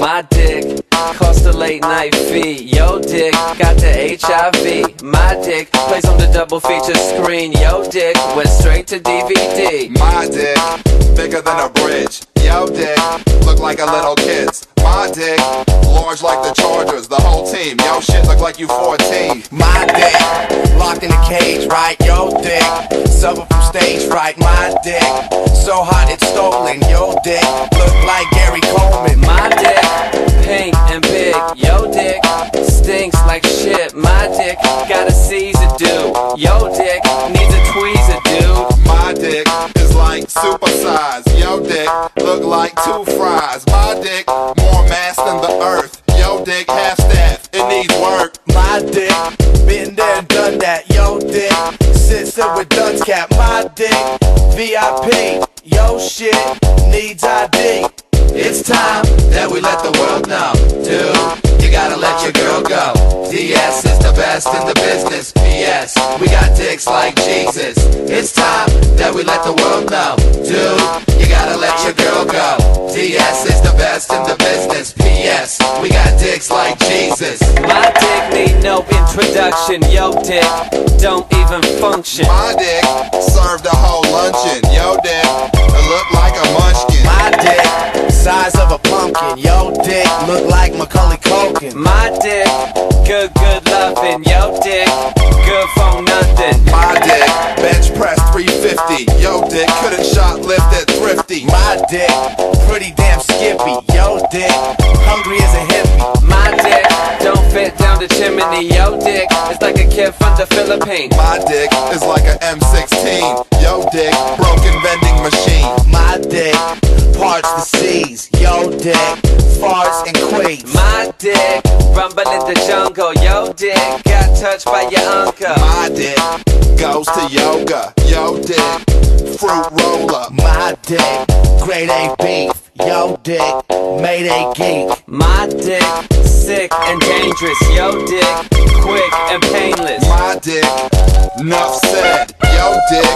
My dick cost a late night fee. Yo, dick got the HIV. My dick plays on the double feature screen. Yo, dick went straight to DVD. My dick, bigger than a bridge. Yo, dick, look like a little kid's. My dick, large like the Chargers, the whole team. Yo, shit look like you 14. My dick, locked in a cage, right? Yo, dick, suffer from stage fright. My dick, so hot it's stolen. Yo, dick, look like Gary Coleman. My dick pink and big. Yo, dick stinks like shit. My dick got a Caesar dude. Yo, dick needs a tweezer, dude. My dick is like supersize. Yo, dick, look like two fries. My dick, more mass than the earth. Dick, half staff, it needs work. My dick, been there and done that. Yo, dick, sits up with Duns cap. My dick, VIP. Yo, shit, needs ID. It's time that we let the world know. Dude, you gotta let your girl go. DS is the best in the business. PS, we got dicks like Jesus. It's time that we let the world know. Dude, you gotta let your girl go. DS is the best in the business. PS, we got dicks like Jesus. My dick need no introduction. Yo, dick don't even function. My dick served a whole luncheon. Yo, dick, it look like a munchkin. My dick, size of a pumpkin. Yo, dick, look like Macaulay Culkin. My dick, good, good loving. Yo, dick, good for nothing. My dick, bench press 350. Yo, dick, couldn't shoplift at thrifty. My dick, pretty damn skippy. Yo, dick, hungry as a hippie. Fit down the chimney. Yo, dick it's like a kid from the Philippines. My dick is like a M16. Yo, dick, broken vending machine. My dick, parts the seas. Yo, dick, farts and quakes. My dick, rumble in the jungle. Yo, dick, got touched by your uncle. My dick goes to yoga. Yo, dick, fruit roller. My dick, grade A beef. Yo, dick, made a geek. My dick, sick and dangerous. Yo, dick, quick and painless. My dick, enough said. Yo, dick,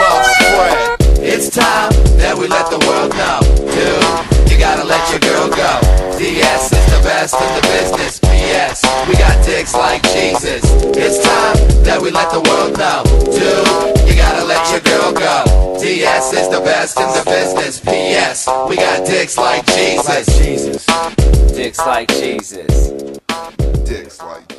love spread. It's time that we let the world know. Dude, you gotta let your girl go. DS is the best in the business. PS, we got dicks like Jesus. It's time that we let the world know. Dude, you gotta let your girl go. DS is the best in the business. PS, we got dicks like Jesus. Dicks like Jesus. Dicks like